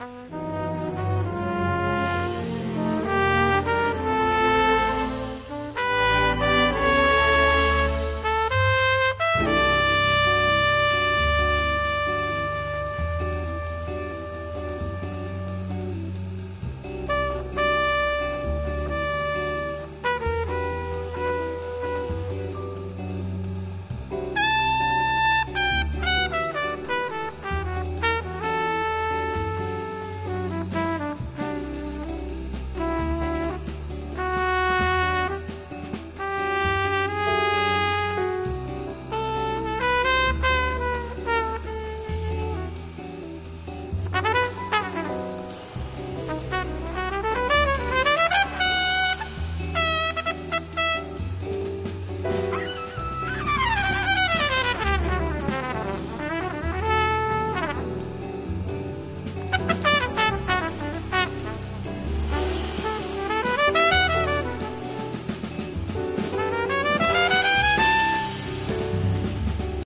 Mm-hmm.